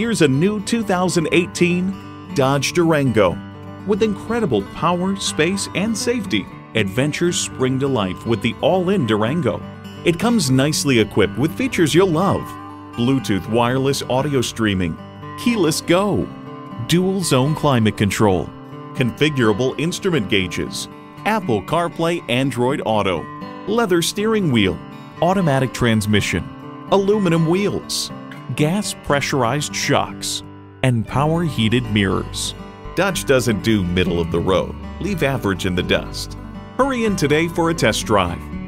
Here's a new 2018 Dodge Durango. With incredible power, space, and safety, adventures spring to life with the all-in Durango. It comes nicely equipped with features you'll love. Bluetooth wireless audio streaming, keyless go, dual zone climate control, configurable instrument gauges, Apple CarPlay Android Auto, leather steering wheel, automatic transmission, aluminum wheels, gas pressurized shocks, and power heated mirrors. Dodge doesn't do middle of the road, leave average in the dust. Hurry in today for a test drive.